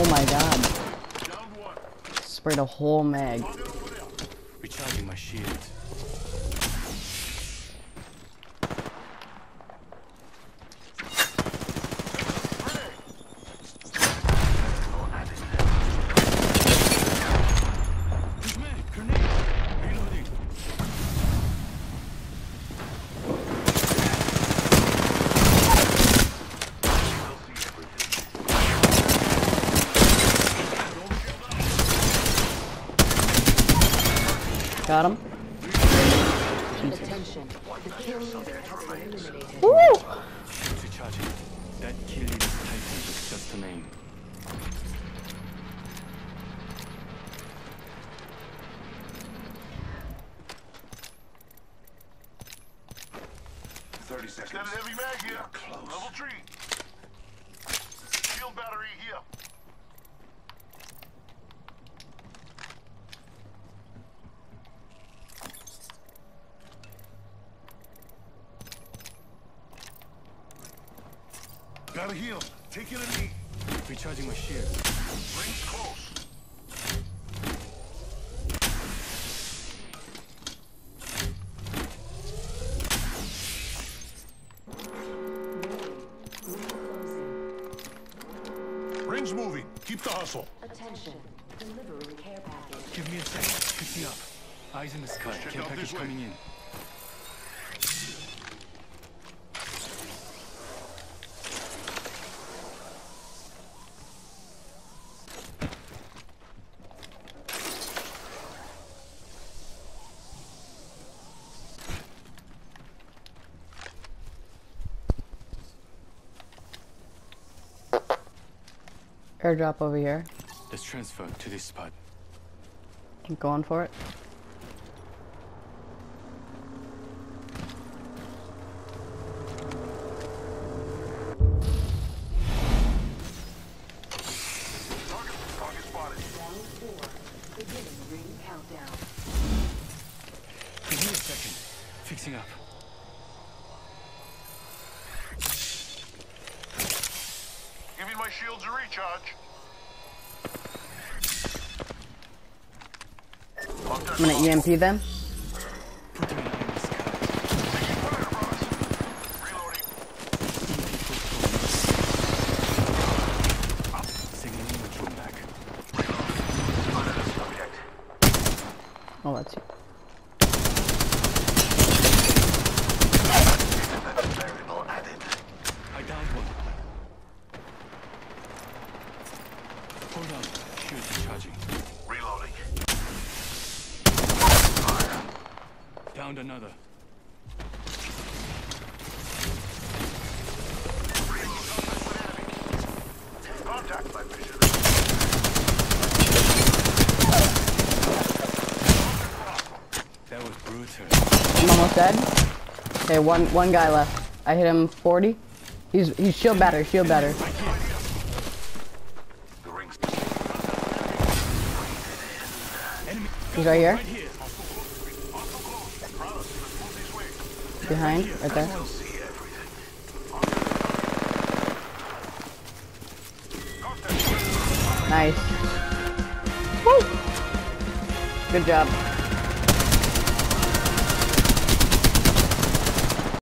Oh my god. Sprayed a whole mag. Recharging my shield. Got him. Attention. The kill leader has been eliminated. Woo! That kill leader's just a name. Thirty seconds. Got a heavy mag here. Level three. Shield battery here. Gotta heal. Take it a knee. Recharging my shield. Rings close. Rings moving. Keep the hustle. Attention. Delivering care package. Give me a second. Fixing up. Eyes in the sky. Care package this way. coming in. Airdrop over here. Let's transfer to this spot. Keep going for it. Target, target spotted. Round four. Beginning ring countdown. Give me a second. Fixing up. My shields a recharge. I'm gonna. EMP them. Putting it in the sky. Taking fire, brothers. Reloading. Signaling the drone back. Subject. Oh, that's you. Variable added. I downed one. Hold on. Shield recharging. Reloading. Fire. Downed another. Contact my vision. That was brutal. I'm almost dead. Okay, one one guy left. I hit him 40. He's he's shield batter, shield batter. The rings. Enemy. He's right here. Behind, right there. Nice. Woo! Good job.